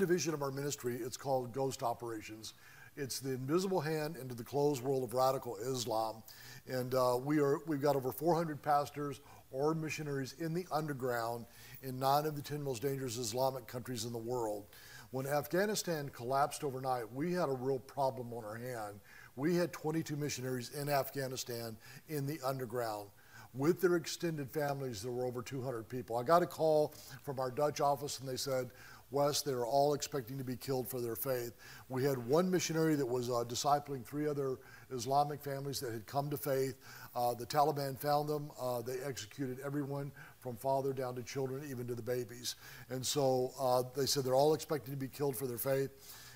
division of our ministry. It's called Ghost Operations. It's the invisible hand into the closed world of radical Islam, and uh, we are we've got over 400 pastors or missionaries in the underground in nine of the 10 most dangerous Islamic countries in the world. When Afghanistan collapsed overnight, we had a real problem on our hand. We had 22 missionaries in Afghanistan in the underground. With their extended families, there were over 200 people. I got a call from our Dutch office and they said, Wes, they are all expecting to be killed for their faith. We had one missionary that was uh, discipling three other Islamic families that had come to faith. Uh, the Taliban found them. Uh, they executed everyone from father down to children, even to the babies. And so uh, they said they're all expected to be killed for their faith.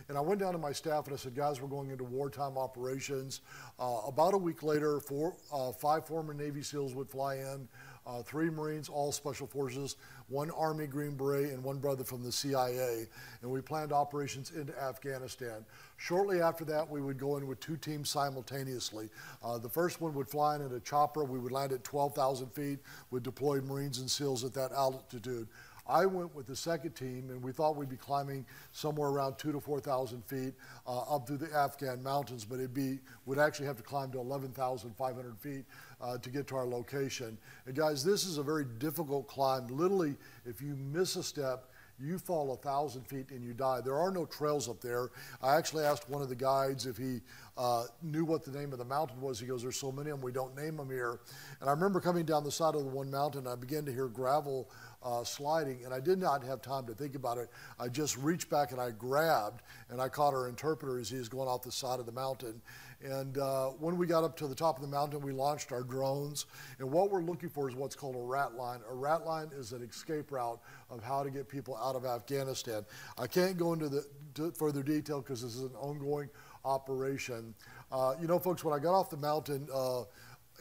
And I went down to my staff and I said, guys, we're going into wartime operations. Uh, about a week later, four, uh, five former Navy SEALs would fly in, uh, three Marines, all Special Forces, one Army Green Beret, and one brother from the CIA. And we planned operations into Afghanistan. Shortly after that, we would go in with two teams simultaneously. Uh, the first one would fly in at a chopper. We would land at 12,000 feet We'd deploy Marines and SEALs at that altitude. I went with the second team, and we thought we'd be climbing somewhere around two to 4,000 feet uh, up through the Afghan mountains, but it'd be, would actually have to climb to 11,500 feet uh, to get to our location. And guys, this is a very difficult climb. Literally, if you miss a step, you fall a thousand feet and you die. There are no trails up there. I actually asked one of the guides if he uh, knew what the name of the mountain was. He goes, There's so many of them, we don't name them here. And I remember coming down the side of the one mountain, I began to hear gravel uh, sliding, and I did not have time to think about it. I just reached back and I grabbed, and I caught our interpreter as he was going off the side of the mountain. And uh, when we got up to the top of the mountain, we launched our drones. And what we're looking for is what's called a rat line. A rat line is an escape route of how to get people out of Afghanistan. I can't go into the further detail because this is an ongoing operation. Uh, you know, folks, when I got off the mountain, uh,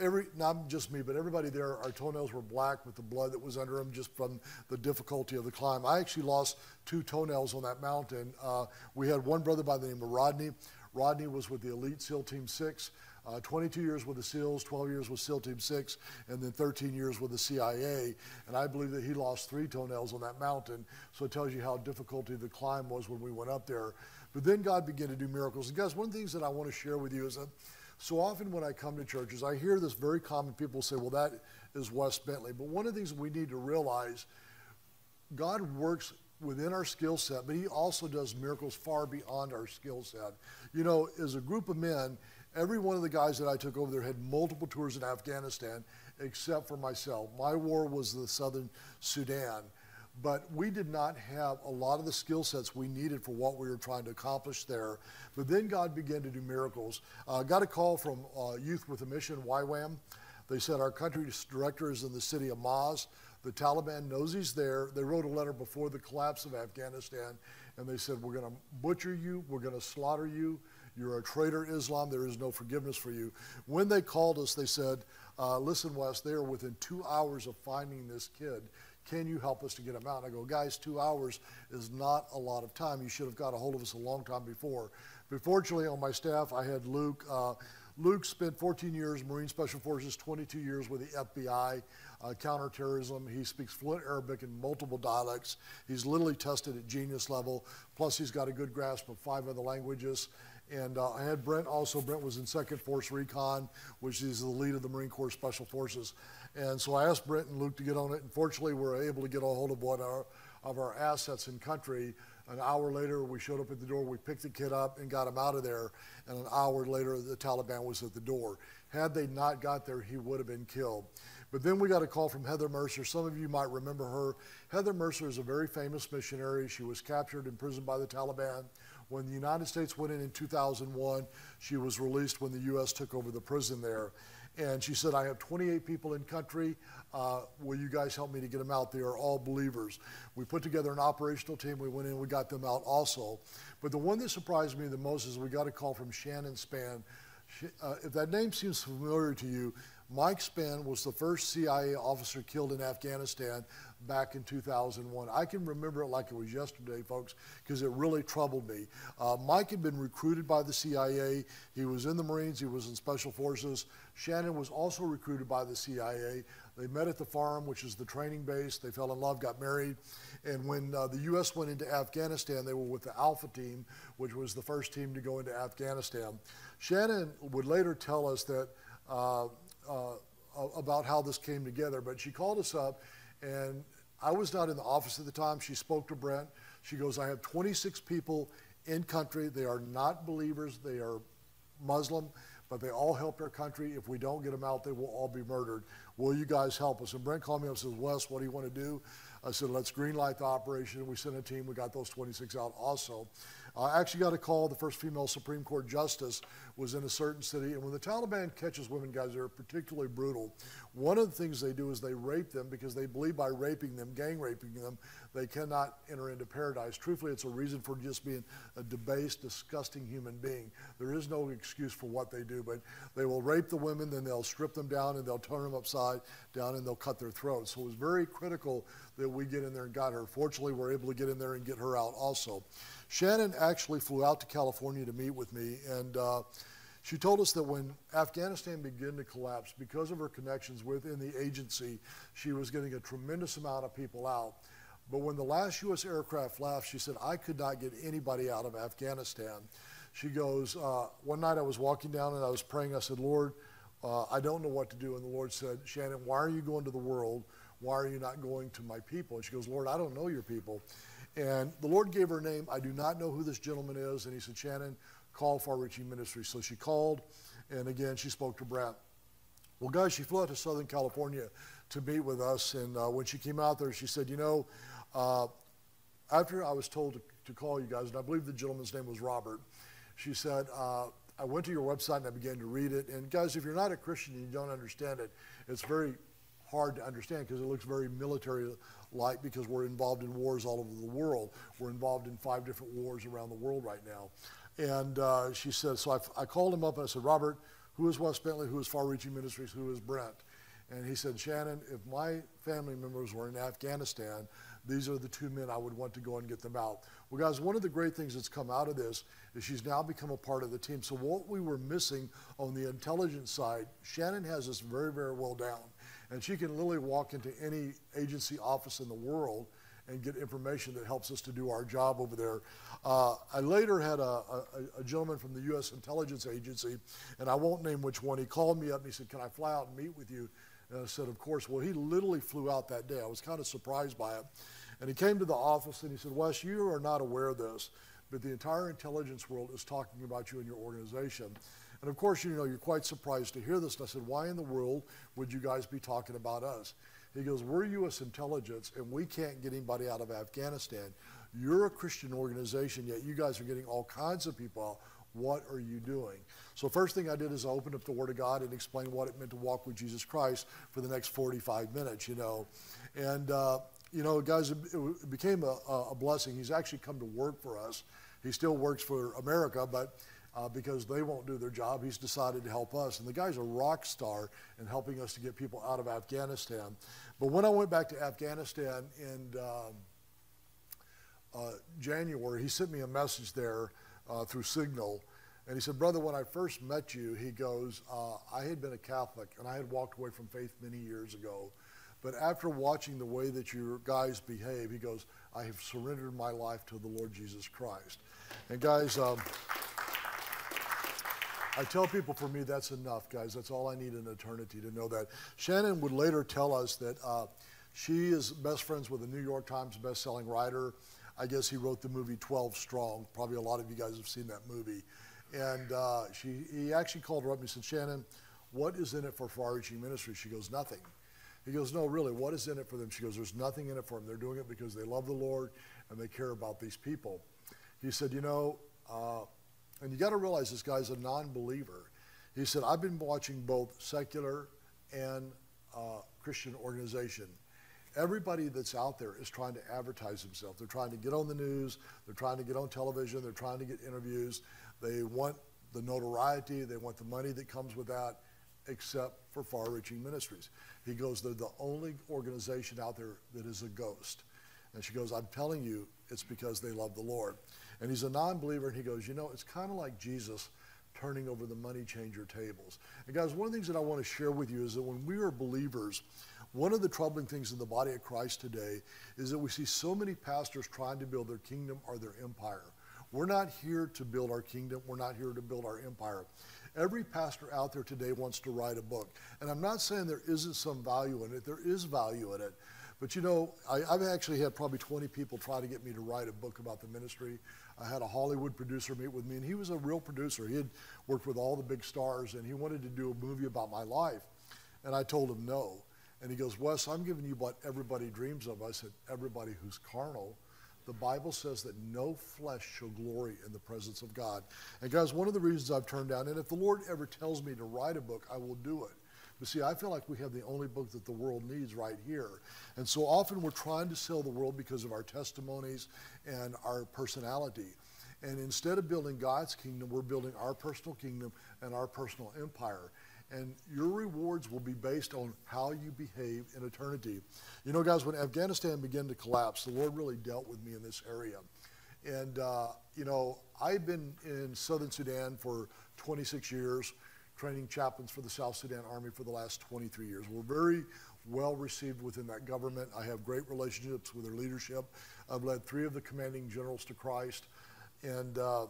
every not just me, but everybody there, our toenails were black with the blood that was under them just from the difficulty of the climb. I actually lost two toenails on that mountain. Uh, we had one brother by the name of Rodney. Rodney was with the Elite SEAL Team 6. Uh, 22 years with the SEALs, 12 years with SEAL Team 6, and then 13 years with the CIA. And I believe that he lost three toenails on that mountain. So it tells you how difficult the climb was when we went up there. But then God began to do miracles. And guys, one of the things that I want to share with you is that so often when I come to churches, I hear this very common people say, well, that is Wes Bentley. But one of the things we need to realize, God works within our skill set, but he also does miracles far beyond our skill set. You know, as a group of men, every one of the guys that I took over there had multiple tours in Afghanistan, except for myself. My war was the southern Sudan but we did not have a lot of the skill sets we needed for what we were trying to accomplish there. But then God began to do miracles. Uh, got a call from uh, Youth with a Mission, YWAM. They said our country's director is in the city of Maz. The Taliban knows he's there. They wrote a letter before the collapse of Afghanistan, and they said, We're going to butcher you, we're going to slaughter you. You're a traitor, Islam. There is no forgiveness for you. When they called us, they said, uh, Listen, Wes, they are within two hours of finding this kid. Can you help us to get him out? And I go, guys, two hours is not a lot of time. You should have got a hold of us a long time before. But fortunately, on my staff, I had Luke. Uh, Luke spent 14 years Marine Special Forces, 22 years with the FBI, uh, counterterrorism. He speaks fluent Arabic in multiple dialects. He's literally tested at genius level. Plus, he's got a good grasp of five other languages. And uh, I had Brent also. Brent was in Second Force Recon, which is the lead of the Marine Corps Special Forces. And so I asked Brent and Luke to get on it. And fortunately, we were able to get a hold of one our, of our assets in country. An hour later, we showed up at the door. We picked the kid up and got him out of there. And an hour later, the Taliban was at the door. Had they not got there, he would have been killed. But then we got a call from Heather Mercer. Some of you might remember her. Heather Mercer is a very famous missionary. She was captured and imprisoned by the Taliban. When the United States went in in 2001, she was released when the U.S. took over the prison there. And she said, I have 28 people in country. Uh, will you guys help me to get them out? They are all believers. We put together an operational team. We went in, we got them out also. But the one that surprised me the most is we got a call from Shannon Spann. She, uh, if that name seems familiar to you, Mike Spann was the first CIA officer killed in Afghanistan back in 2001. I can remember it like it was yesterday, folks, because it really troubled me. Uh, Mike had been recruited by the CIA. He was in the Marines, he was in Special Forces. Shannon was also recruited by the CIA. They met at the farm, which is the training base. They fell in love, got married. And when uh, the U.S. went into Afghanistan, they were with the Alpha team, which was the first team to go into Afghanistan. Shannon would later tell us that uh, uh, about how this came together, but she called us up, and I was not in the office at the time. She spoke to Brent. She goes, I have 26 people in country. They are not believers, they are Muslim, but they all help our country. If we don't get them out, they will all be murdered. Will you guys help us? And Brent called me up and says, Wes, what do you want to do? I said, let's greenlight the operation. We sent a team. We got those 26 out also. I actually got a call. The first female Supreme Court justice was in a certain city. And when the Taliban catches women, guys, they're particularly brutal. One of the things they do is they rape them because they believe by raping them, gang raping them, they cannot enter into paradise. Truthfully, it's a reason for just being a debased, disgusting human being. There is no excuse for what they do, but they will rape the women, then they'll strip them down and they'll turn them upside down and they'll cut their throats. So it was very critical that we get in there and got her. Fortunately, we're able to get in there and get her out also. Shannon actually flew out to California to meet with me, and uh, she told us that when Afghanistan began to collapse, because of her connections within the agency, she was getting a tremendous amount of people out. But when the last U.S. aircraft left, she said, I could not get anybody out of Afghanistan. She goes, uh, One night I was walking down and I was praying. I said, Lord, uh, I don't know what to do. And the Lord said, Shannon, why are you going to the world? Why are you not going to my people? And she goes, Lord, I don't know your people. And the Lord gave her name. I do not know who this gentleman is. And he said, Shannon, call Far Reaching Ministry. So she called, and again, she spoke to Brent. Well, guys, she flew out to Southern California to meet with us. And uh, when she came out there, she said, You know, uh, after I was told to, to, call you guys, and I believe the gentleman's name was Robert, she said, uh, I went to your website and I began to read it. And guys, if you're not a Christian and you don't understand it, it's very hard to understand because it looks very military like because we're involved in wars all over the world. We're involved in five different wars around the world right now. And uh, she said, so I, I, called him up and I said, Robert, who is Wes Bentley? Who is Far Reaching Ministries? Who is Brent? And he said, Shannon, if my family members were in Afghanistan, these are the two men I would want to go and get them out. Well, guys, one of the great things that's come out of this is she's now become a part of the team. So, what we were missing on the intelligence side, Shannon has this very, very well down. And she can literally walk into any agency office in the world and get information that helps us to do our job over there. Uh, I later had a, a, a, gentleman from the U.S. Intelligence Agency, and I won't name which one. He called me up and he said, Can I fly out and meet with you? And I said, Of course. Well, he literally flew out that day. I was kind of surprised by it. And he came to the office and he said, Wes, you are not aware of this, but the entire intelligence world is talking about you and your organization. And of course, you know, you're quite surprised to hear this. And I said, Why in the world would you guys be talking about us? He goes, We're U.S. intelligence and we can't get anybody out of Afghanistan. You're a Christian organization, yet you guys are getting all kinds of people out. What are you doing? So, first thing I did is I opened up the Word of God and explained what it meant to walk with Jesus Christ for the next 45 minutes, you know. And, uh, you know, guys, it became a, a blessing. He's actually come to work for us. He still works for America, but uh, because they won't do their job. He's decided to help us. And the guy's a rock star in helping us to get people out of Afghanistan. But when I went back to Afghanistan in um, uh, January, he sent me a message there uh, through Signal. And he said, Brother, when I first met you, he goes, uh, I had been a Catholic and I had walked away from faith many years ago. But after watching the way that you guys behave, he goes, I have surrendered my life to the Lord Jesus Christ. And guys, um, I tell people for me that's enough, guys. That's all I need in eternity to know that. Shannon would later tell us that uh, she is best friends with a New York Times best-selling writer. I guess he wrote the movie 12 Strong. Probably a lot of you guys have seen that movie. And uh, she, he actually called her up and he said, Shannon, what is in it for Far Reaching Ministry? She goes, nothing. He goes, no, really, what is in it for them? She goes, there's nothing in it for them. They're doing it because they love the Lord and they care about these people. He said, you know, uh, and you got to realize this guy's a non believer. He said, I've been watching both secular and uh, Christian organization. Everybody that's out there is trying to advertise themselves. They're trying to get on the news, they're trying to get on television, they're trying to get interviews. They want the notoriety, they want the money that comes with that. except for Far Reaching Ministries. He goes, they're the only organization out there that is a ghost. And she goes, I'm telling you, it's because they love the Lord. And he's a non believer, and he goes, You know, it's kind of like Jesus turning over the money changer tables. And guys, one of the things that I want to share with you is that when we are believers, one of the troubling things in the body of Christ today is that we see so many pastors trying to build their kingdom or their empire. We're not here to build our kingdom, we're not here to build our empire. Every pastor out there today wants to write a book. And I'm not saying there isn't some value in it, there is value in it. But you know, I, have actually had probably 20 people try to get me to write a book about the ministry. I had a Hollywood producer meet with me, and he was a real producer. He had worked with all the big stars, and he wanted to do a movie about my life. And I told him no. And he goes, Wes, I'm giving you what everybody dreams of. I said, everybody who's carnal. The Bible says that no flesh shall glory in the presence of God. And guys, one of the reasons I've turned down, and if the Lord ever tells me to write a book, I will do it. But see, I feel like we have the only book that the world needs right here. And so often we're trying to sell the world because of our testimonies and our personality. And instead of building God's kingdom, we're building our personal kingdom and our personal empire. And your rewards will be based on how you behave in eternity. You know, guys, when Afghanistan began to collapse, the Lord really dealt with me in this area. And, uh, you know, I've been in southern Sudan for 26 years training chaplains for the South Sudan Army for the last 23 years. We're very well received within that government. I have great relationships with their leadership. I've led three of the commanding generals to Christ. And, uh,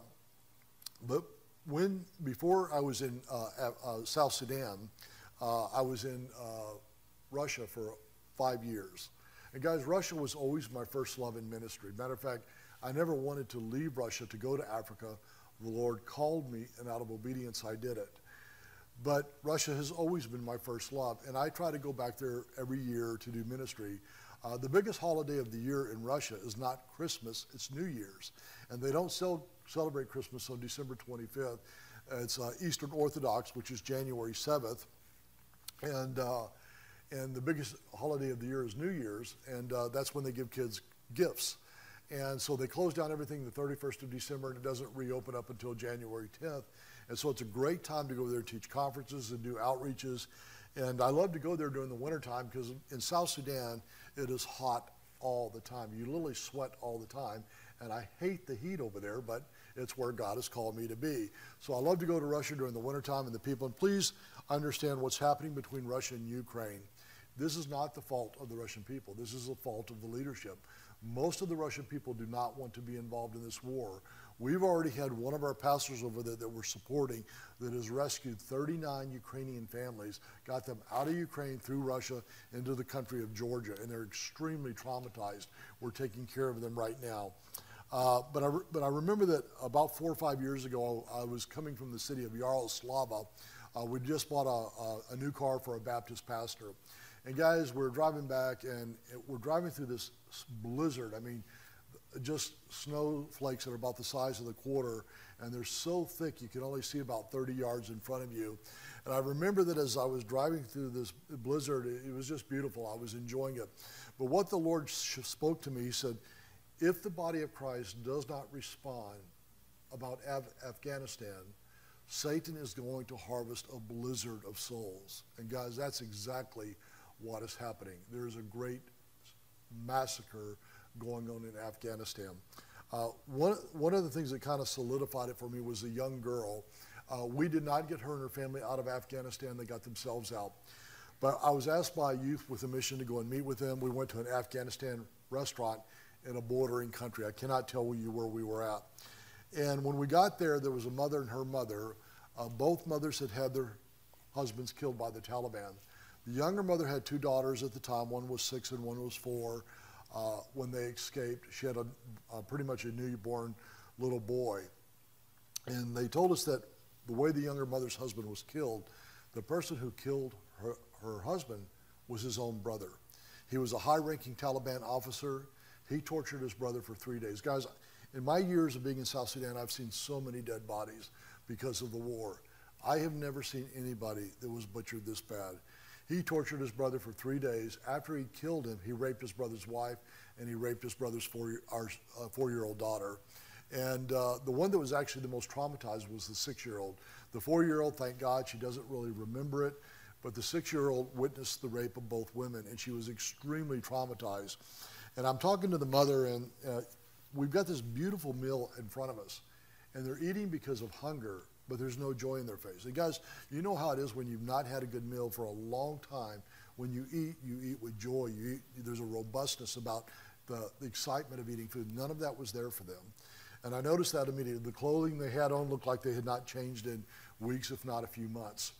but when, before I was in uh, uh, South Sudan, uh, I was in uh, Russia for five years. And guys, Russia was always my first love in ministry. Matter of fact, I never wanted to leave Russia to go to Africa. The Lord called me, and out of obedience, I did it. But Russia has always been my first love, and I try to go back there every year to do ministry. Uh, the biggest holiday of the year in Russia is not Christmas, it's New Year's. And they don't cel- celebrate Christmas on December 25th. It's uh, Eastern Orthodox, which is January 7th. And, uh, and the biggest holiday of the year is New Year's, and uh, that's when they give kids gifts. And so they close down everything the 31st of December, and it doesn't reopen up until January 10th. And so it's a great time to go there teach conferences and do outreaches. And I love to go there during the wintertime because in South Sudan, it is hot all the time. You literally sweat all the time. And I hate the heat over there, but it's where God has called me to be. So I love to go to Russia during the wintertime and the people. And please understand what's happening between Russia and Ukraine. This is not the fault of the Russian people. This is the fault of the leadership. Most of the Russian people do not want to be involved in this war. We've already had one of our pastors over there that we're supporting that has rescued 39 Ukrainian families, got them out of Ukraine through Russia into the country of Georgia, and they're extremely traumatized. We're taking care of them right now. Uh, but, I but I remember that about four or five years ago, I was coming from the city of Yaroslava. Uh, we just bought a, a, a new car for a Baptist pastor. And guys, we're driving back, and we're driving through this blizzard. I mean, just snowflakes that are about the size of the quarter, and they're so thick you can only see about 30 yards in front of you. And I remember that as I was driving through this blizzard, it, was just beautiful. I was enjoying it. But what the Lord spoke to me, He said, if the body of Christ does not respond about Af Afghanistan, Satan is going to harvest a blizzard of souls. And guys, that's exactly what is happening. There's a great massacre going on in Afghanistan. Uh, one, one of the things that kind of solidified it for me was a young girl. Uh, we did not get her and her family out of Afghanistan, they got themselves out. But I was asked by a youth with a mission to go and meet with them. We went to an Afghanistan restaurant in a bordering country. I cannot tell you where we were at. And when we got there, there was a mother and her mother. Uh, both mothers had had their husbands killed by the Taliban. The younger mother had two daughters at the time. One was six and one was four uh, when they escaped. She had a, a, pretty much a newborn little boy. And they told us that the way the younger mother's husband was killed, the person who killed her, her husband was his own brother. He was a high ranking Taliban officer. He tortured his brother for three days. Guys, in my years of being in South Sudan, I've seen so many dead bodies because of the war. I have never seen anybody that was butchered this bad. He tortured his brother for three days. After he killed him, he raped his brother's wife and he raped his brother's four, our, uh, four-year-old daughter. And uh, the one that was actually the most traumatized was the six year old. The four year old, thank God, she doesn't really remember it, but the six year old witnessed the rape of both women and she was extremely traumatized. And I'm talking to the mother, and uh, we've got this beautiful meal in front of us, and they're eating because of hunger, but there's no joy in their face. And guys, you know how it is when you've not had a good meal for a long time. When you eat, you eat with joy. You eat, there's a robustness about the, the excitement of eating food. None of that was there for them. And I noticed that immediately. The clothing they had on looked like they had not changed in weeks, if not a few months.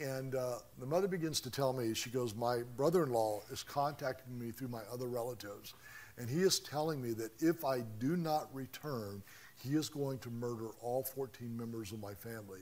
And uh, the mother begins to tell me, she goes, My brother in law is contacting me through my other relatives, and he is telling me that if I do not return, he is going to murder all 14 members of my family.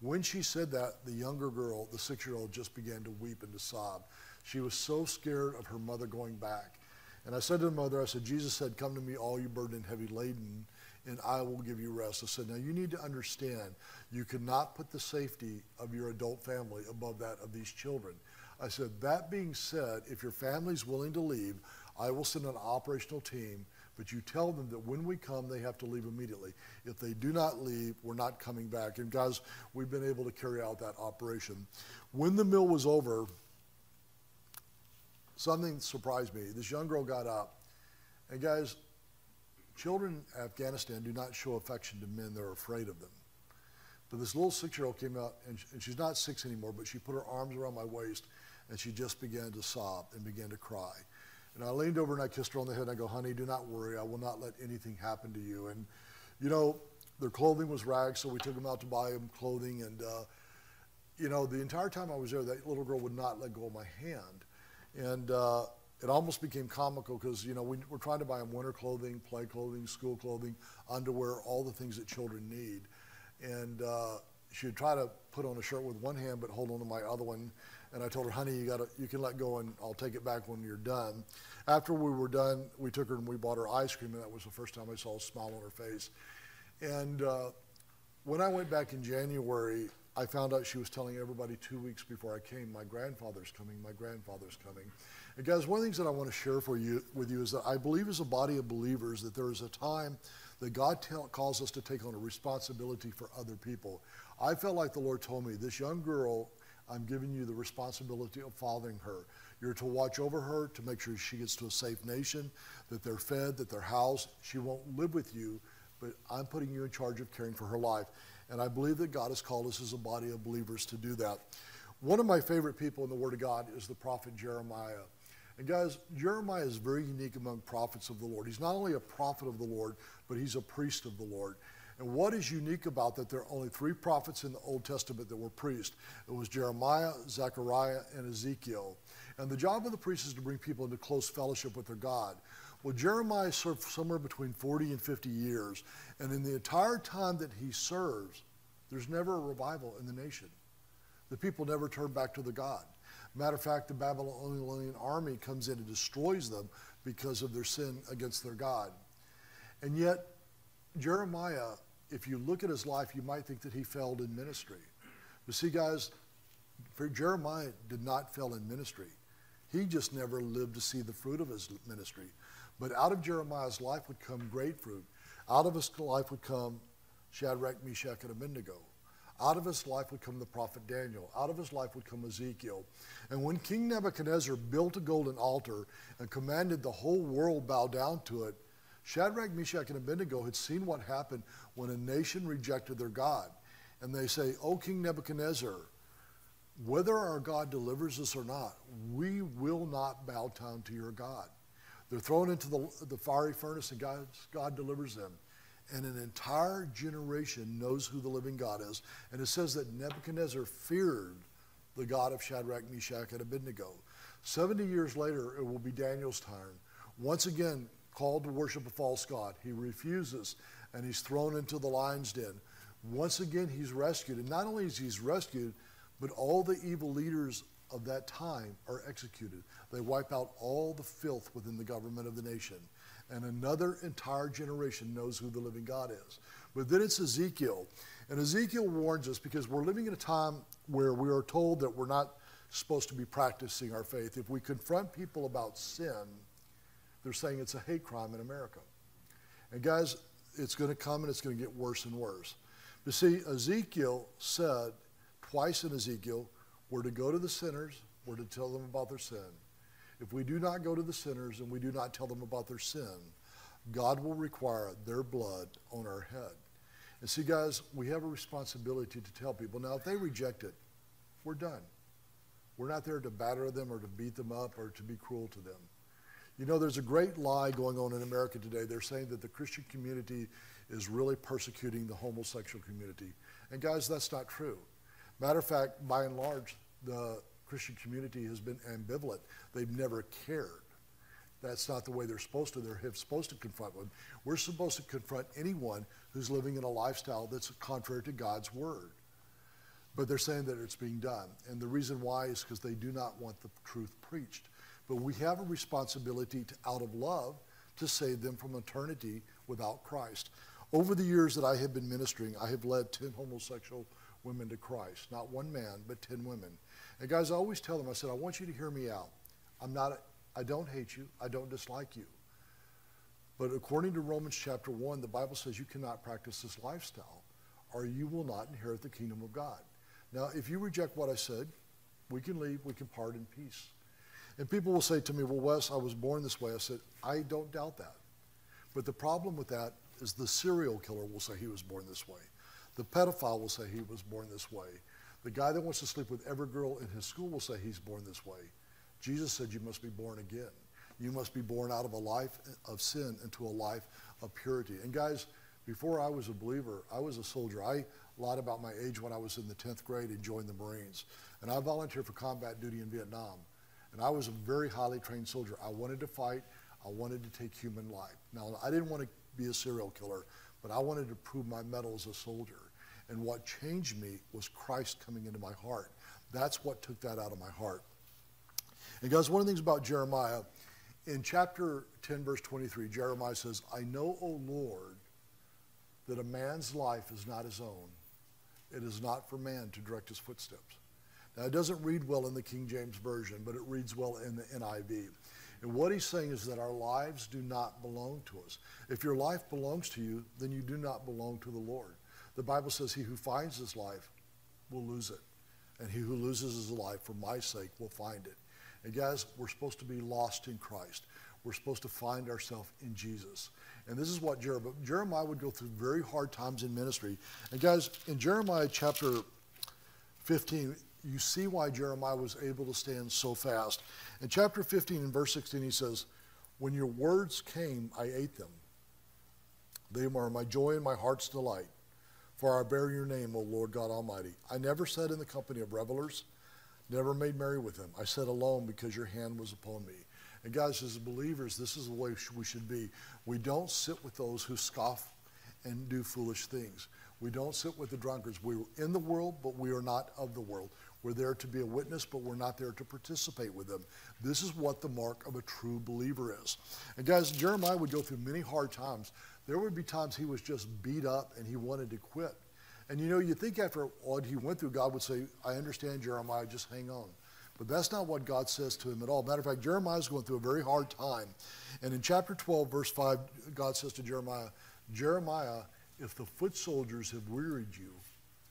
When she said that, the younger girl, the six year old, just began to weep and to sob. She was so scared of her mother going back. And I said to the mother, I said, Jesus said, Come to me, all you burdened heavy laden, and I will give you rest. I said, Now you need to understand, you cannot put the safety of your adult family above that of these children. I said, That being said, if your family's willing to leave, I will send an operational team, but you tell them that when we come, they have to leave immediately. If they do not leave, we're not coming back. And guys, we've been able to carry out that operation. When the meal was over, something surprised me. This young girl got up, and guys, children in Afghanistan do not show affection to men, they're afraid of them. But this little six year old came out, and, and she's not six anymore, but she put her arms around my waist and she just began to sob and began to cry. And I leaned over and I kissed her on the head and I go, honey, do not worry. I will not let anything happen to you. And, you know, their clothing was rags, so we took them out to buy them clothing. And, uh, you know, the entire time I was there, that little girl would not let go of my hand. And uh, it almost became comical because, you know, we, are trying to buy them winter clothing, play clothing, school clothing, underwear, all the things that children need. And uh, she would try to put on a shirt with one hand but hold on to my other one and I told her, honey, you got you can let go and I'll take it back when you're done. After we were done, we took her and we bought her ice cream, and that was the first time I saw a smile on her face. And uh, when I went back in January, I found out she was telling everybody two weeks before I came, my grandfather's coming, my grandfather's coming. And guys, one of the things that I want to share for you with you is that I believe as a body of believers that there is a time that God calls us to take on a responsibility for other people. I felt like the Lord told me, this young girl I'm giving you the responsibility of fathering her. You're to watch over her to make sure she gets to a safe nation, that they're fed, that they're housed. She won't live with you, but I'm putting you in charge of caring for her life. And I believe that God has called us as a body of believers to do that. One of my favorite people in the Word of God is the prophet Jeremiah. And guys, Jeremiah is very unique among prophets of the Lord. He's not only a prophet of the Lord, but he's a priest of the Lord. And what is unique about that, there are only three prophets in the Old Testament that were priests. It was Jeremiah, Zechariah, and Ezekiel. And the job of the priest is to bring people into close fellowship with their God. Well, Jeremiah served somewhere between 40 and 50 years. And in the entire time that he serves, there's never a revival in the nation. The people never turn back to the God. Matter of fact, the Babylonian army comes in and destroys them because of their sin against their God. And yet, Jeremiah if you look at his life, you might think that he failed in ministry. But see, guys, for Jeremiah did not fail in ministry. He just never lived to see the fruit of his ministry. But out of Jeremiah's life would come great fruit. Out of his life would come Shadrach, Meshach, and Abednego. Out of his life would come the prophet Daniel. Out of his life would come Ezekiel. And when King Nebuchadnezzar built a golden altar and commanded the whole world bow down to it, Shadrach, Meshach, and Abednego had seen what happened when a nation rejected their God. And they say, O King Nebuchadnezzar, whether our God delivers us or not, we will not bow down to your God. They're thrown into the, the fiery furnace and God, God delivers them. And an entire generation knows who the living God is. And it says that Nebuchadnezzar feared the God of Shadrach, Meshach, and Abednego. 70 years later, it will be Daniel's turn. Once again, called to worship a false God. He refuses and he's thrown into the lion's den. Once again, he's rescued. And not only is he rescued, but all the evil leaders of that time are executed. They wipe out all the filth within the government of the nation. And another entire generation knows who the living God is. But then it's Ezekiel. And Ezekiel warns us because we're living in a time where we are told that we're not supposed to be practicing our faith. If we confront people about sin, they're saying it's a hate crime in America. And guys, it's going to come and it's going to get worse and worse. But see, Ezekiel said twice in Ezekiel, we're to go to the sinners, we're to tell them about their sin. If we do not go to the sinners and we do not tell them about their sin, God will require their blood on our head. And see, guys, we have a responsibility to tell people. Now, if they reject it, we're done. We're not there to batter them or to beat them up or to be cruel to them. You know, there's a great lie going on in America today. They're saying that the Christian community is really persecuting the homosexual community. And guys, that's not true. Matter of fact, by and large, the Christian community has been ambivalent. They've never cared. That's not the way they're supposed to. They're supposed to confront them. We're supposed to confront anyone who's living in a lifestyle that's contrary to God's word. But they're saying that it's being done. And the reason why is because they do not want the truth preached. But we have a responsibility to, out of love to save them from eternity without Christ. Over the years that I have been ministering, I have led 10 homosexual women to Christ. Not one man, but 10 women. And guys, I always tell them, I said, I want you to hear me out. I'm not, I don't hate you. I don't dislike you. But according to Romans chapter 1, the Bible says you cannot practice this lifestyle or you will not inherit the kingdom of God. Now, if you reject what I said, we can leave, we can part in peace. And people will say to me, Well, Wes, I was born this way. I said, I don't doubt that. But the problem with that is the serial killer will say he was born this way. The pedophile will say he was born this way. The guy that wants to sleep with every girl in his school will say he's born this way. Jesus said you must be born again. You must be born out of a life of sin into a life of purity. And guys, before I was a believer, I was a soldier. I lied about my age when I was in the 10th grade and joined the Marines. And I volunteered for combat duty in Vietnam. And I was a very highly trained soldier. I wanted to fight. I wanted to take human life. Now, I didn't want to be a serial killer, but I wanted to prove my mettle as a soldier. And what changed me was Christ coming into my heart. That's what took that out of my heart. And guys, one of the things about Jeremiah, in chapter 10, verse 23, Jeremiah says, I know, O Lord, that a man's life is not his own. It is not for man to direct his footsteps. Now, it doesn't read well in the King James Version, but it reads well in the NIV. And what he's saying is that our lives do not belong to us. If your life belongs to you, then you do not belong to the Lord. The Bible says, He who finds his life will lose it. And he who loses his life for my sake will find it. And guys, we're supposed to be lost in Christ. We're supposed to find ourselves in Jesus. And this is what Jeremiah, Jeremiah would go through very hard times in ministry. And guys, in Jeremiah chapter 15, you see why Jeremiah was able to stand so fast. In chapter 15 and verse 16, he says, When your words came, I ate them. They are my joy and my heart's delight. For I bear your name, O Lord God Almighty. I never sat in the company of revelers, never made merry with them. I sat alone because your hand was upon me. And guys, as believers, this is the way we should be. We don't sit with those who scoff and do foolish things. We don't sit with the drunkards. We're in the world, but we are not of the world. We're there to be a witness, but we're not there to participate with them. This is what the mark of a true believer is. And guys, Jeremiah would go through many hard times. There would be times he was just beat up and he wanted to quit. And you know, you think after what he went through, God would say, I understand, Jeremiah, just hang on. But that's not what God says to him at all. Matter of fact, Jeremiah is going through a very hard time. And in chapter 12, verse 5, God says to Jeremiah, Jeremiah, if the foot soldiers have wearied you,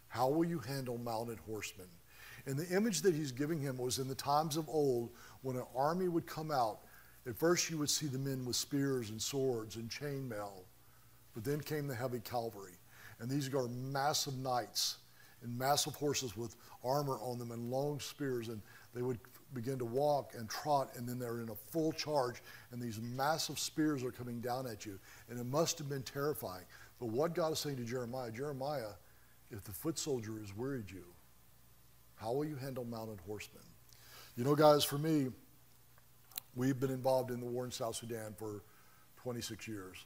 how will you handle mounted horsemen? And the image that he's giving him was in the times of old when an army would come out. At first, you would see the men with spears and swords and chainmail, but then came the heavy cavalry. And these are massive knights and massive horses with armor on them and long spears. And they would begin to walk and trot, and then they're in a full charge, and these massive spears are coming down at you. And it must have been terrifying. But what God is saying to Jeremiah, Jeremiah, if the foot soldier has wearied you, how will you handle mounted horsemen? You know, guys, for me, we've been involved in the war in South Sudan for 26 years.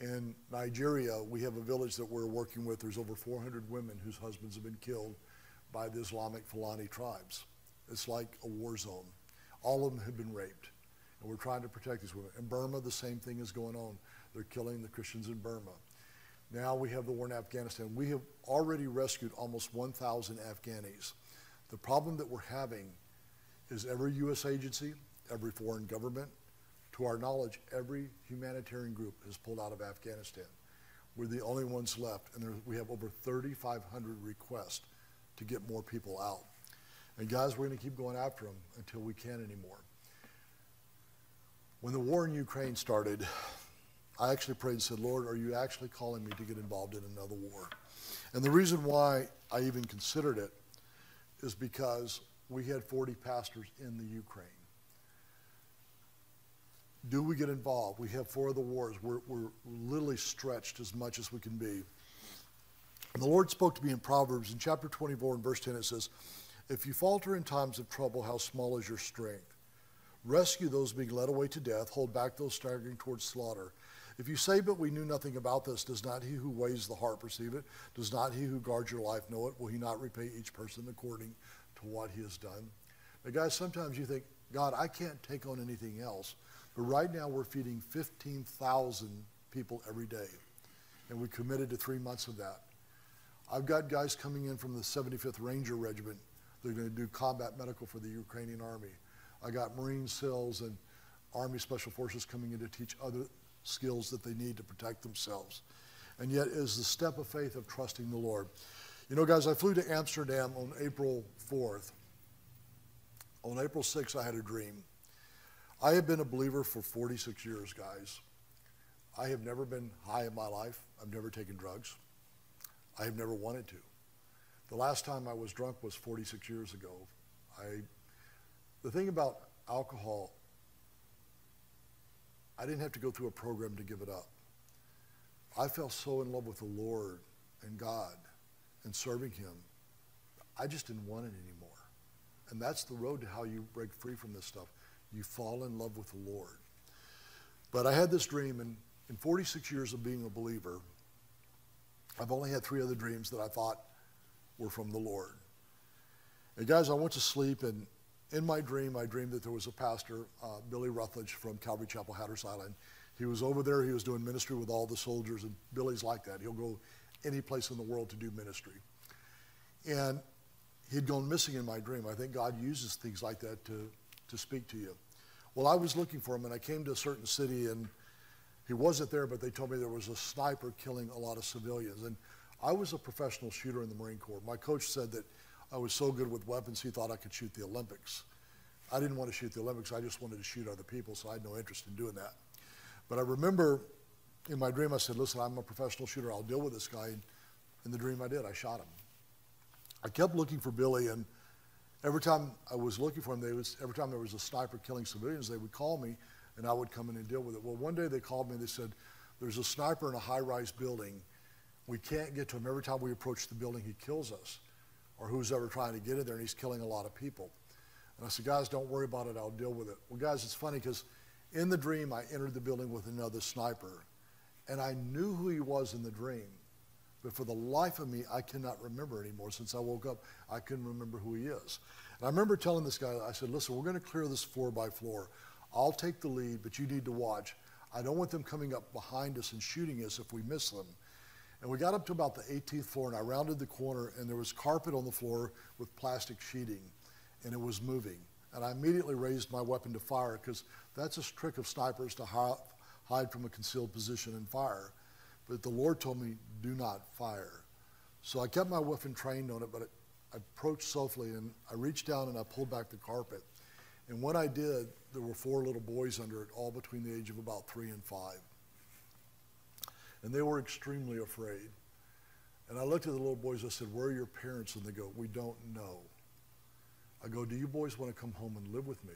In Nigeria, we have a village that we're working with. There's over 400 women whose husbands have been killed by the Islamic Fulani tribes. It's like a war zone. All of them have been raped. And we're trying to protect these women. In Burma, the same thing is going on. They're killing the Christians in Burma. Now we have the war in Afghanistan. We have already rescued almost 1,000 Afghanis. The problem that we're having is every U.S. agency, every foreign government, to our knowledge, every humanitarian group has pulled out of Afghanistan. We're the only ones left, and there, we have over 3,500 requests to get more people out. And guys, we're going to keep going after them until we can't anymore. When the war in Ukraine started, I actually prayed and said, Lord, are you actually calling me to get involved in another war? And the reason why I even considered it is because we had 40 pastors in the Ukraine. Do we get involved? We have four of the wars. We're, we're literally stretched as much as we can be. And the Lord spoke to me in Proverbs in chapter 24 and verse 10. It says, If you falter in times of trouble, how small is your strength? Rescue those being led away to death, hold back those staggering towards slaughter. If you say, But we knew nothing about this, does not he who weighs the heart perceive it? Does not he who guards your life know it? Will he not repay each person according to what he has done? Now, guys, sometimes you think, God, I can't take on anything else. But right now, we're feeding 15,000 people every day. And we committed to three months of that. I've got guys coming in from the 75th Ranger Regiment. They're going to do combat medical for the Ukrainian Army. I got Marine SEALs and Army Special Forces coming in to teach other skills that they need to protect themselves. And yet, is the step of faith of trusting the Lord. You know, guys, I flew to Amsterdam on April 4th. On April 6th, I had a dream. I have been a believer for 46 years, guys. I have never been high in my life. I've never taken drugs. I have never wanted to. The last time I was drunk was 46 years ago. I, the thing about alcohol, I didn't have to go through a program to give it up. I fell so in love with the Lord and God and serving Him, I just didn't want it anymore. And that's the road to how you break free from this stuff you fall in love with the Lord. But I had this dream, and in 46 years of being a believer, I've only had three other dreams that I thought were from the Lord. And guys, I went to sleep, and in my dream, I dreamed that there was a pastor, uh, Billy Rutledge from Calvary Chapel, Hatteras Island. He was over there, he was doing ministry with all the soldiers, and Billy's like that. He'll go any place in the world to do ministry. And he'd gone missing in my dream. I think God uses things like that to, to speak to you. Well, I was looking for him, and I came to a certain city, and he wasn't there, but they told me there was a sniper killing a lot of civilians. And I was a professional shooter in the Marine Corps. My coach said that I was so good with weapons, he thought I could shoot the Olympics. I didn't want to shoot the Olympics, I just wanted to shoot other people, so I had no interest in doing that. But I remember in my dream, I said, Listen, I'm a professional shooter, I'll deal with this guy. And in the dream, I did. I shot him. I kept looking for Billy, and Every time I was looking for him, they was, every time there was a sniper killing civilians, they would call me and I would come in and deal with it. Well, one day they called me and they said, There's a sniper in a high rise building. We can't get to him. Every time we approach the building, he kills us or who's ever trying to get in there and he's killing a lot of people. And I said, Guys, don't worry about it. I'll deal with it. Well, guys, it's funny because in the dream, I entered the building with another sniper and I knew who he was in the dream. But for the life of me, I cannot remember anymore. Since I woke up, I couldn't remember who he is. And I remember telling this guy, I said, listen, we're going to clear this floor by floor. I'll take the lead, but you need to watch. I don't want them coming up behind us and shooting us if we miss them. And we got up to about the 18th floor, and I rounded the corner, and there was carpet on the floor with plastic sheeting, and it was moving. And I immediately raised my weapon to fire because that's a trick of snipers to hide from a concealed position and fire. But the Lord told me, do not fire. So I kept my weapon trained on it, but I approached softly and I reached down and I pulled back the carpet. And when I did, there were four little boys under it, all between the age of about three and five. And they were extremely afraid. And I looked at the little boys, I said, Where are your parents? And they go, We don't know. I go, Do you boys want to come home and live with me?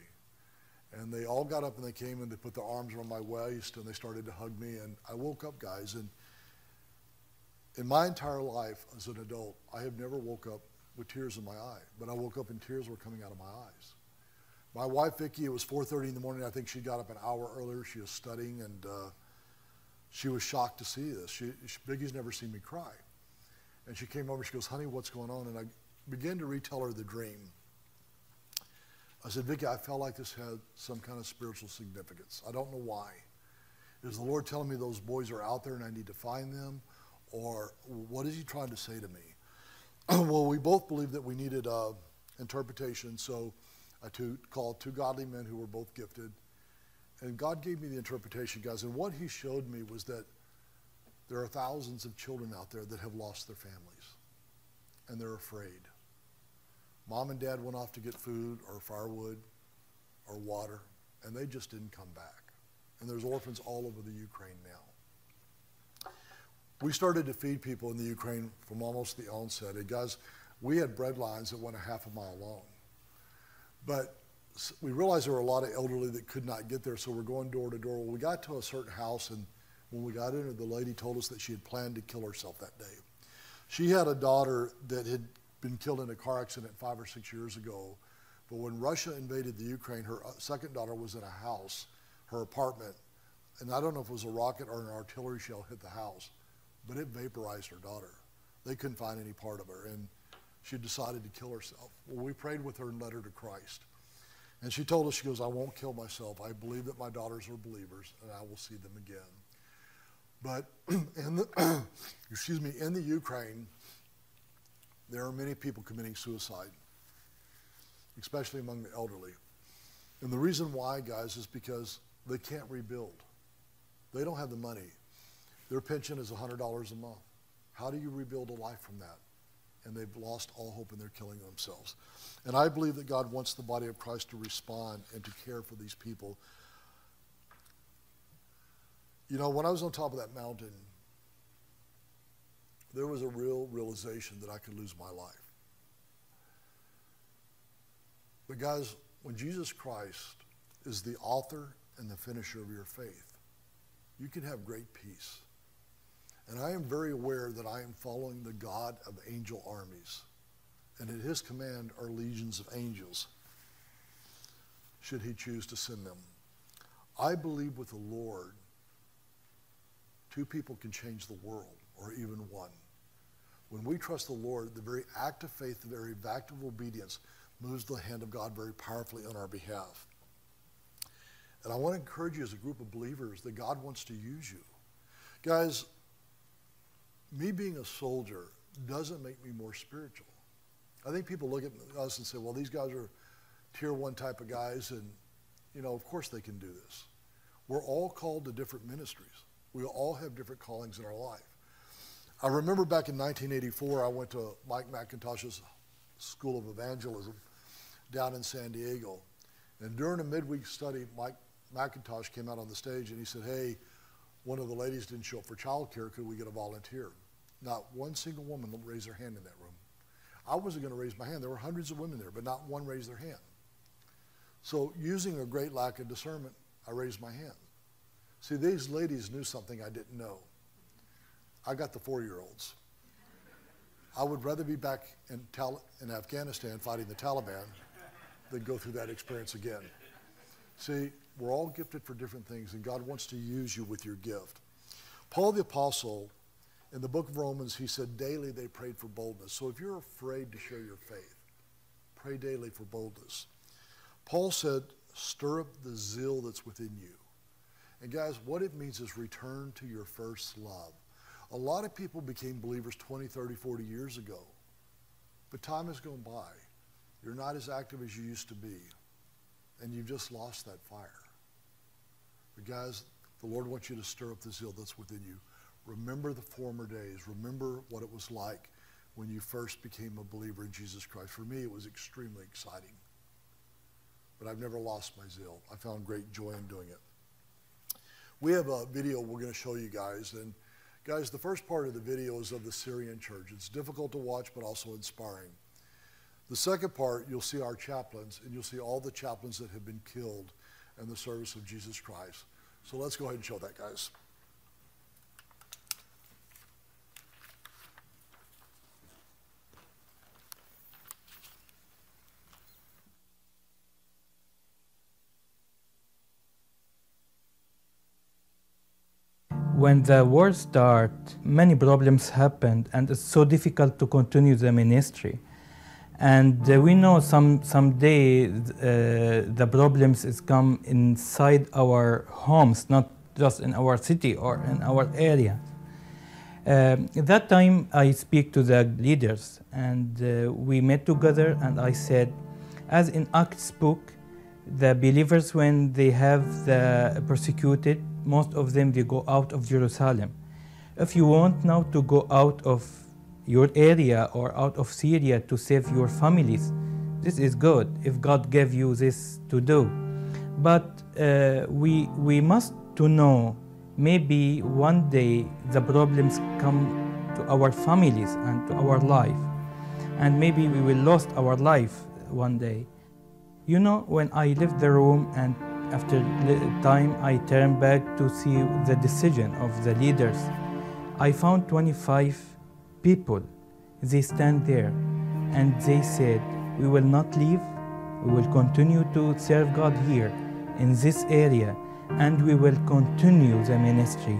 And they all got up and they came and they put their arms around my waist and they started to hug me. And I woke up, guys. And in my entire life as an adult, I have never woke up with tears in my eye. But I woke up and tears were coming out of my eyes. My wife, Vicki, it was 4.30 in the morning. I think she got up an hour earlier. She was studying and uh, she was shocked to see this. She, she, Vicki's never seen me cry. And she came over, she goes, honey, what's going on? And I began to retell her the dream. I said, Vicki, I felt like this had some kind of spiritual significance. I don't know why. Is the Lord telling me those boys are out there and I need to find them? Or what is he trying to say to me? well, we both believed that we needed uh, interpretation, so I two, called two godly men who were both gifted. And God gave me the interpretation, guys. And what he showed me was that There are thousands of children out there that have lost their families, and they're afraid. Mom and dad went off to get food or firewood or water, and they just didn't come back. And there's orphans all over the Ukraine now. We started to feed people in the Ukraine from almost the onset. And guys, we had bread lines that went a half a mile long. But we realized there were a lot of elderly that could not get there, so we're going door to door. Well, we got to a certain house, and when we got in, the lady told us that she had planned to kill herself that day. She had a daughter that had been killed in a car accident five or six years ago. But when Russia invaded the Ukraine, her uh, second daughter was in a house, her apartment, and I don't know if it was a rocket or an artillery shell hit the house, but it vaporized her daughter. They couldn't find any part of her, and she decided to kill herself. Well, we prayed with her and led her to Christ. And she told us, she goes, I won't kill myself. I believe that my daughters are believers, and I will see them again. But in the, excuse me, in the Ukraine, there are many people committing suicide, especially among the elderly. And the reason why, guys, is because they can't rebuild. They don't have the money. Their pension is $100 a month. How do you rebuild a life from that? And they've lost all hope and they're killing themselves. And I believe that God wants the body of Christ to respond and to care for these people. You know, when I was on top of that mountain, there was a real realization that I could lose my life. But, guys, when Jesus Christ is the author and the finisher of your faith, you can have great peace. And I am very aware that I am following the God of angel armies. And at his command are legions of angels, should he choose to send them. I believe with the Lord, two people can change the world or even one. When we trust the Lord, the very act of faith, the very act of obedience moves the hand of God very powerfully on our behalf. And I want to encourage you as a group of believers that God wants to use you. Guys, me being a soldier doesn't make me more spiritual. I think people look at us and say, well, these guys are tier one type of guys, and, you know, of course they can do this. We're all called to different ministries. We all have different callings in our life. I remember back in 1984, I went to Mike MacIntosh's School of Evangelism down in San Diego. And during a midweek study, Mike MacIntosh came out on the stage and he said, Hey, one of the ladies didn't show up for childcare. Could we get a volunteer? Not one single woman raised their hand in that room. I wasn't going to raise my hand. There were hundreds of women there, but not one raised their hand. So, using a great lack of discernment, I raised my hand. See, these ladies knew something I didn't know. I got the four year olds. I would rather be back in, Tal- in Afghanistan fighting the Taliban than go through that experience again. See, we're all gifted for different things, and God wants to use you with your gift. Paul the Apostle, in the book of Romans, he said, daily they prayed for boldness. So if you're afraid to share your faith, pray daily for boldness. Paul said, stir up the zeal that's within you. And guys, what it means is return to your first love. A lot of people became believers 20, 30, 40 years ago. But time has gone by. You're not as active as you used to be. And you've just lost that fire. But guys, the Lord wants you to stir up the zeal that's within you. Remember the former days. Remember what it was like when you first became a believer in Jesus Christ. For me, it was extremely exciting. But I've never lost my zeal. I found great joy in doing it. We have a video we're going to show you guys. And Guys, the first part of the video is of the Syrian church. It's difficult to watch, but also inspiring. The second part, you'll see our chaplains, and you'll see all the chaplains that have been killed in the service of Jesus Christ. So let's go ahead and show that, guys. when the war started, many problems happened, and it's so difficult to continue the ministry. And uh, we know some someday uh, the problems is come inside our homes, not just in our city or in our area. Uh, at that time, I speak to the leaders, and uh, we met together, and I said, as in Acts book, the believers when they have the persecuted most of them they go out of Jerusalem. If you want now to go out of your area or out of Syria to save your families, this is good if God gave you this to do. But uh, we, we must to know maybe one day the problems come to our families and to our life. And maybe we will lost our life one day. You know, when I left the room and after time I turned back to see the decision of the leaders, I found 25 people. They stand there and they said, we will not leave, we will continue to serve God here in this area and we will continue the ministry.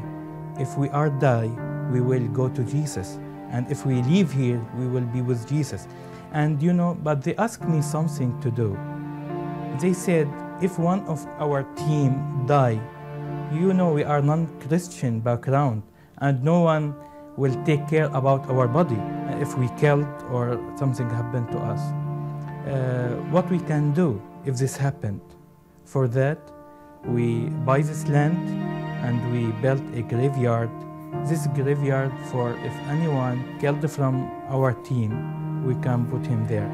If we are die, we will go to Jesus. And if we leave here, we will be with Jesus. And you know, but they asked me something to do. They said, if one of our team die, you know we are non-Christian background and no one will take care about our body if we killed or something happened to us. Uh, what we can do if this happened? For that, we buy this land and we built a graveyard. This graveyard for if anyone killed from our team, we can put him there.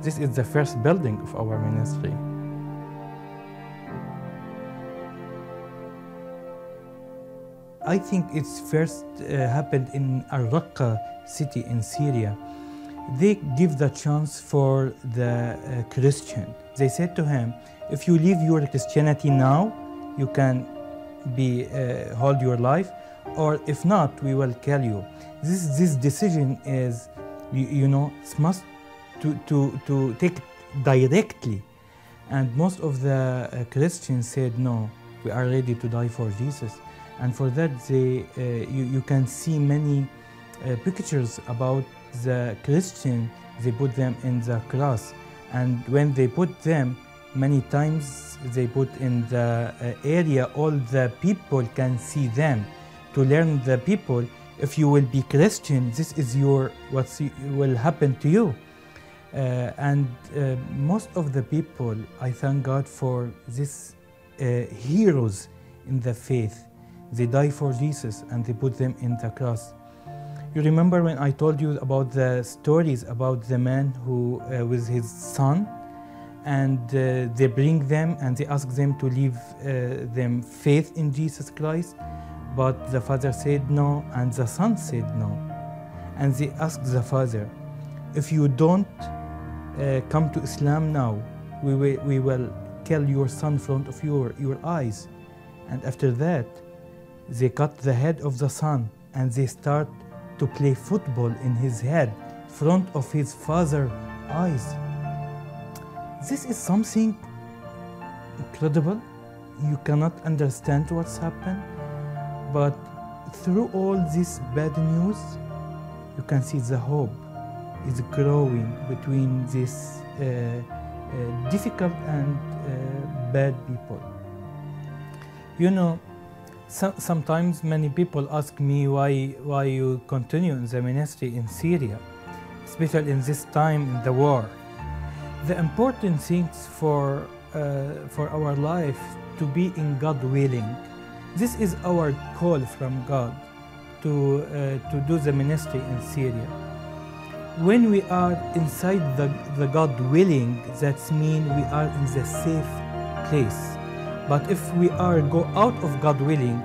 This is the first building of our ministry. I think it's first uh, happened in Al-Raqqa city in Syria. They give the chance for the uh, Christian. They said to him, if you leave your Christianity now, you can be uh, hold your life, or if not, we will kill you. This this decision is, you, you know, it must to to to take directly, and most of the uh, Christians said no, we are ready to die for Jesus, and for that they uh, you you can see many uh, pictures about the Christian. They put them in the cross, and when they put them many times they put in the uh, area all the people can see them. To learn the people if you will be christian this is your what will happen to you. Uh, and uh, most of the people i thank god for these uh, heroes in the faith they die for jesus and they put them in the cross you remember when i told you about the stories about the man who uh, with his son and uh, they bring them and they ask them to leave uh, them faith in Jesus Christ. But the father said no, and the son said no. And they asked the father, if you don't uh, come to Islam now, we will, we will kill your son in front of your, your eyes. And after that, they cut the head of the son and they start to play football in his head, front of his father's eyes. This is something incredible. You cannot understand what's happened, but through all this bad news, you can see the hope is growing between these uh, uh, difficult and uh, bad people. You know, so, sometimes many people ask me why, why you continue in the ministry in Syria, especially in this time in the war the important things for, uh, for our life to be in God willing. This is our call from God to, uh, to do the ministry in Syria. When we are inside the, the God willing, that means we are in the safe place. But if we are go out of God willing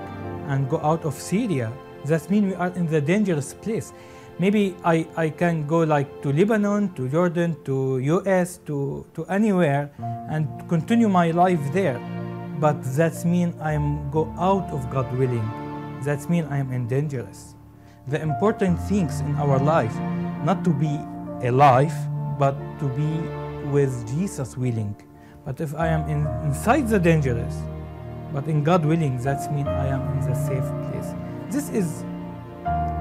and go out of Syria, that means we are in the dangerous place maybe I, I can go like to Lebanon, to Jordan, to US, to, to anywhere and continue my life there. But that means I am go out of God willing. That means I am in dangerous. The important things in our life, not to be alive, but to be with Jesus willing. But if I am in, inside the dangerous, but in God willing, that means I am in the safe place. This is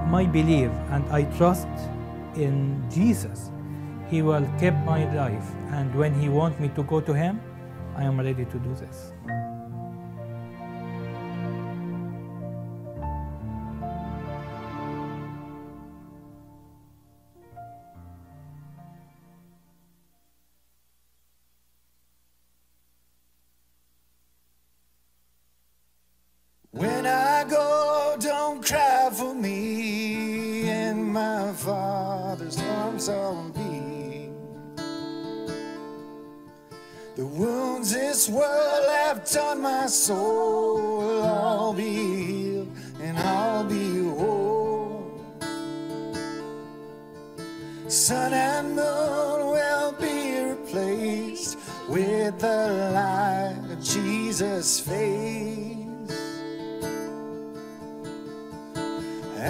my belief and I trust in Jesus, He will keep my life. And when He wants me to go to Him, I am ready to do this. Father's arms I'll be. The wounds this world have done my soul, I'll be healed and I'll be whole. Sun and moon will be replaced with the light of Jesus' face.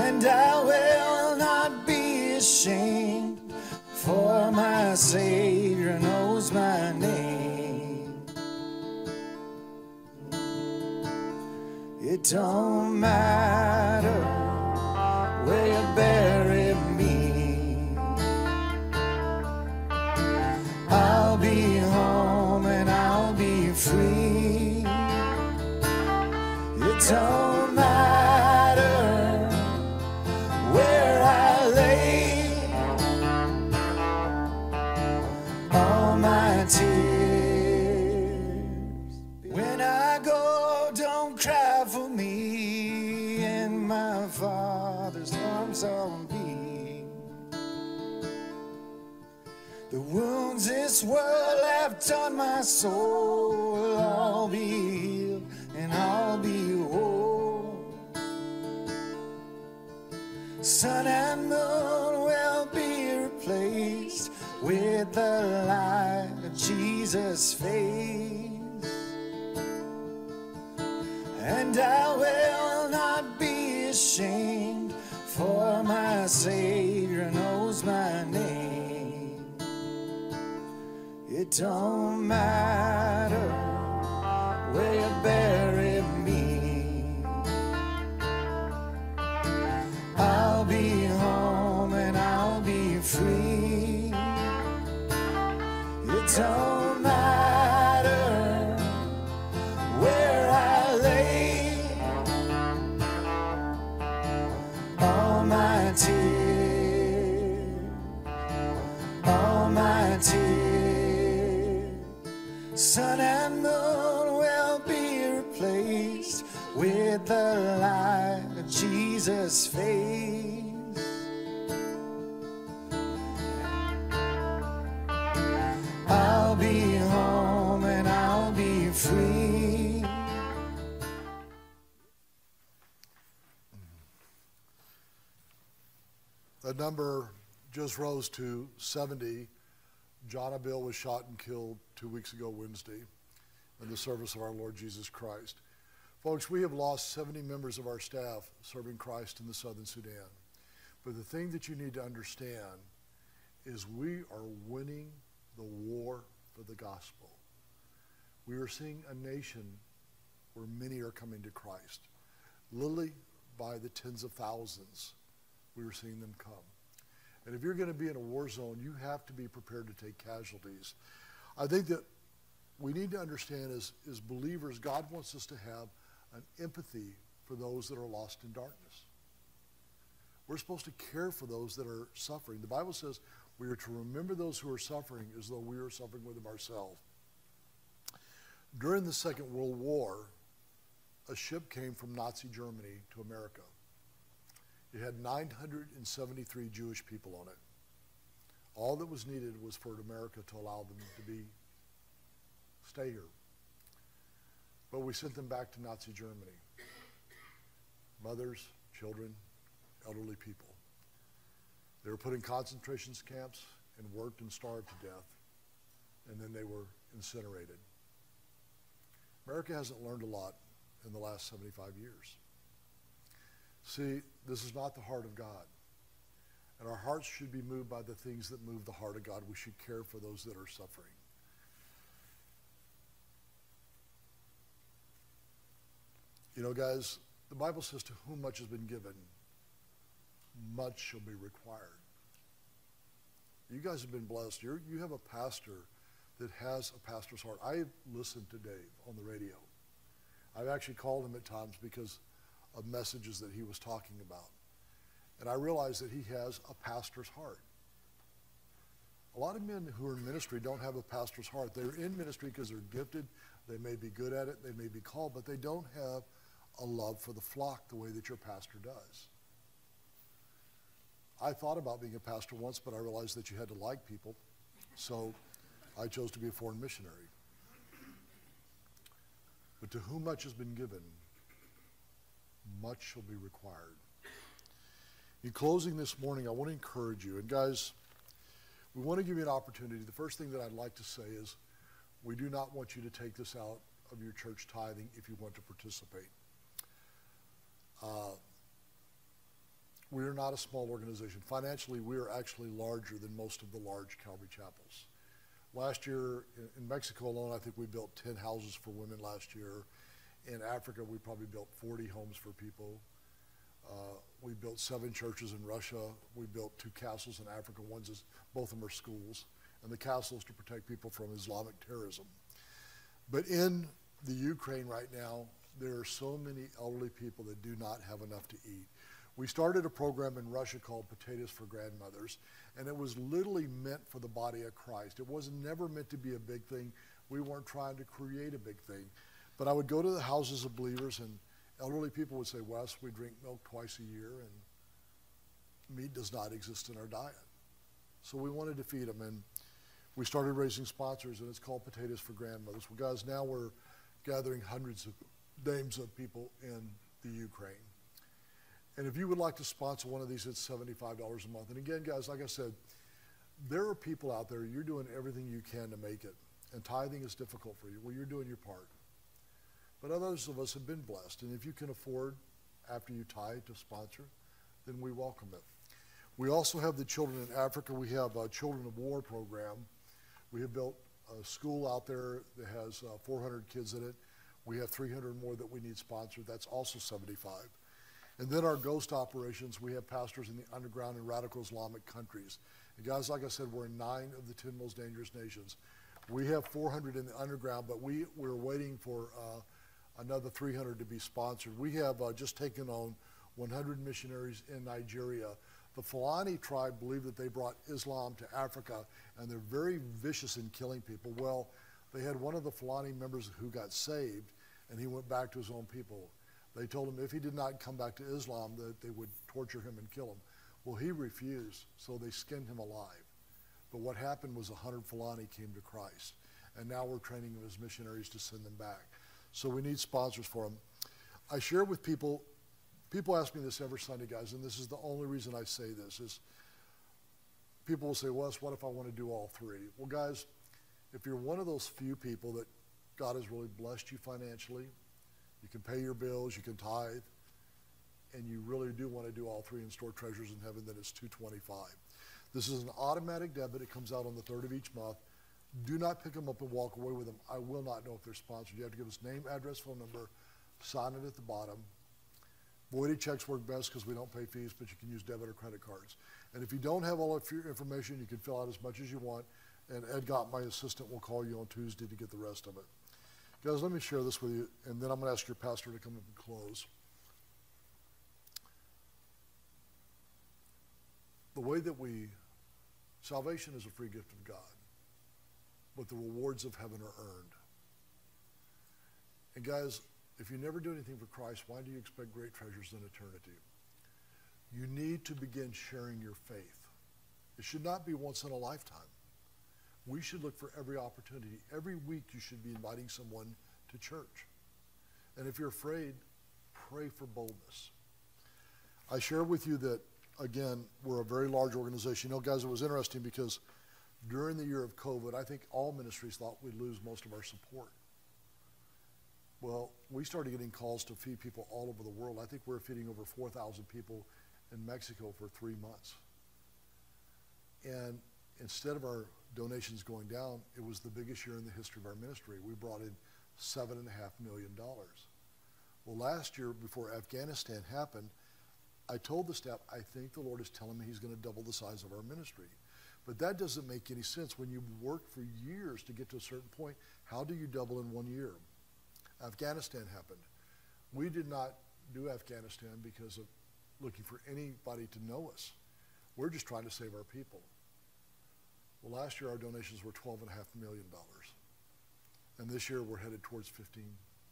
And I will not be ashamed, for my Savior knows my name. It don't matter where you bury me. I'll be home and I'll be free. It don't this world have done my soul, I'll be healed and I'll be whole. Sun and moon will be replaced with the light of Jesus' face. And I will not be ashamed, for my Savior knows my It don't matter where you bury me. I'll be home and I'll be free. It don't Jesus' face. I'll be home and I'll be free. That number just rose to 70. John Bill was shot and killed two weeks ago Wednesday in the service of our Lord Jesus Christ. Folks, we have lost 70 members of our staff serving Christ in the southern Sudan. But the thing that you need to understand is we are winning the war for the gospel. We are seeing a nation where many are coming to Christ. Literally by the tens of thousands, we are seeing them come. And if you're going to be in a war zone, you have to be prepared to take casualties. I think that we need to understand as, as believers, God wants us to have an empathy for those that are lost in darkness. We're supposed to care for those that are suffering. The Bible says we are to remember those who are suffering as though we are suffering with them ourselves. During the Second World War, a ship came from Nazi Germany to America. It had 973 Jewish people on it. All that was needed was for America to allow them to be stay here. But we sent them back to Nazi Germany. Mothers, children, elderly people. They were put in concentration camps and worked and starved to death, and then they were incinerated. America hasn't learned a lot in the last 75 years. See, this is not the heart of God. And our hearts should be moved by the things that move the heart of God. We should care for those that are suffering. You know, guys, the Bible says, to whom much has been given, much shall be required. You guys have been blessed. You're, you have a pastor that has a pastor's heart. I listened to Dave on the radio. I've actually called him at times because of messages that he was talking about. And I realized that he has a pastor's heart. A lot of men who are in ministry don't have a pastor's heart. They're in ministry because they're gifted, they may be good at it, they may be called, but they don't have a love for the flock the way that your pastor does. I thought about being a pastor once, but I realized that you had to like people. So I chose to be a foreign missionary. But to whom much has been given, much shall be required. In closing this morning, I want to encourage you. And guys, we want to give you an opportunity. The first thing that I'd like to say is we do not want you to take this out of your church tithing if you want to participate. Uh, we are not a small organization. Financially, we are actually larger than most of the large Calvary chapels. Last year in, in Mexico alone, I think we built 10 houses for women last year. In Africa, we probably built 40 homes for people. Uh, we built seven churches in Russia. We built two castles in Africa. One's is, both of them are schools, and the castles to protect people from Islamic terrorism. But in the Ukraine right now, there are so many elderly people that do not have enough to eat. We started a program in Russia called Potatoes for Grandmothers, and it was literally meant for the body of Christ. It was never meant to be a big thing. We weren't trying to create a big thing. But I would go to the houses of believers, and elderly people would say, Wes, we drink milk twice a year, and meat does not exist in our diet. So we wanted to feed them, and we started raising sponsors, and it's called Potatoes for Grandmothers. Well, guys, now we're gathering hundreds of names of people in the Ukraine. And if you would like to sponsor one of these, it's $75 a month. And again, guys, like I said, there are people out there, you're doing everything you can to make it. And tithing is difficult for you. Well, you're doing your part. But others of us have been blessed. And if you can afford, after you tithe, to sponsor, then we welcome it. We also have the Children in Africa. We have a Children of War program. We have built a school out there that has uh, 400 kids in it. We have 300 more that we need sponsored. That's also 75. And then our ghost operations, we have pastors in the underground in radical Islamic countries. And guys, like I said, we're in nine of the 10 most dangerous nations. We have 400 in the underground, but we, we're waiting for uh, another 300 to be sponsored. We have uh, just taken on 100 missionaries in Nigeria. The Fulani tribe believe that they brought Islam to Africa, and they're very vicious in killing people. Well, they had one of the Fulani members who got saved, and he went back to his own people. They told him if he did not come back to Islam, that they would torture him and kill him. Well, he refused, so they skinned him alive. But what happened was 100 Fulani came to Christ, and now we're training them as missionaries to send them back. So we need sponsors for them. I share with people, people ask me this every Sunday, guys, and this is the only reason I say this, is people will say, Wes, what if I want to do all three? Well, guys, if you're one of those few people that God has really blessed you financially, you can pay your bills, you can tithe, and you really do want to do all three and store treasures in heaven, then it's 225. This is an automatic debit. It comes out on the third of each month. Do not pick them up and walk away with them. I will not know if they're sponsored. You have to give us name, address, phone number, sign it at the bottom. Voided checks work best because we don't pay fees, but you can use debit or credit cards. And if you don't have all of your information, you can fill out as much as you want. And Ed Gott, my assistant, will call you on Tuesday to get the rest of it. Guys, let me share this with you, and then I'm going to ask your pastor to come up and close. The way that we, salvation is a free gift of God, but the rewards of heaven are earned. And guys, if you never do anything for Christ, why do you expect great treasures in eternity? You need to begin sharing your faith. It should not be once in a lifetime we should look for every opportunity. Every week you should be inviting someone to church. And if you're afraid, pray for boldness. I share with you that, again, we're a very large organization. You know, guys, it was interesting because during the year of COVID, I think all ministries thought we'd lose most of our support. Well, we started getting calls to feed people all over the world. I think we're feeding over 4,000 people in Mexico for three months. And instead of our donations going down, it was the biggest year in the history of our ministry. We brought in seven and a half million dollars. Well, last year, before Afghanistan happened, I told the staff, I think the Lord is telling me He's going to double the size of our ministry. But that doesn't make any sense. When you work for years to get to a certain point, how do you double in one year? Afghanistan happened. We did not do Afghanistan because of looking for anybody to know us. We're just trying to save our people. Well, last year our donations were $12.5 million. And this year we're headed towards 15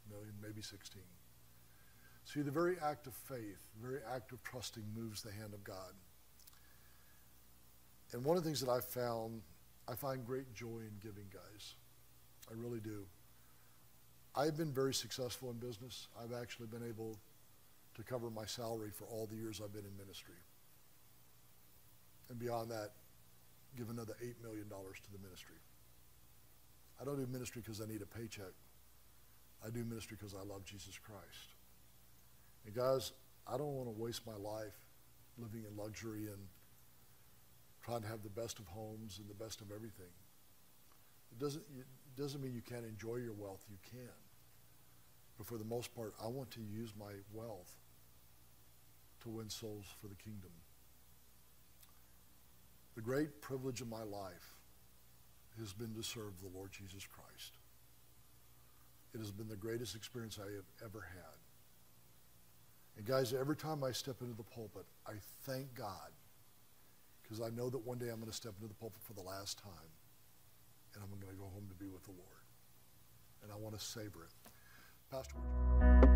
million, maybe 16. See, the very act of faith, the very act of trusting moves the hand of God. And one of the things that I've found, I find great joy in giving, guys. I really do. I've been very successful in business. I've actually been able to cover my salary for all the years I've been in ministry. And beyond that, give another $8 million to the ministry. I don't do ministry because I need a paycheck. I do ministry because I love Jesus Christ. And guys, I don't want to waste my life living in luxury and trying to have the best of homes and the best of everything. It doesn't, it doesn't mean you can't enjoy your wealth. You can. But for the most part, I want to use my wealth to win souls for the kingdom. The great privilege of my life has been to serve the Lord Jesus Christ. It has been the greatest experience I have ever had. And guys, every time I step into the pulpit, I thank God because I know that one day I'm going to step into the pulpit for the last time and I'm going to go home to be with the Lord. And I want to savor it. Pastor.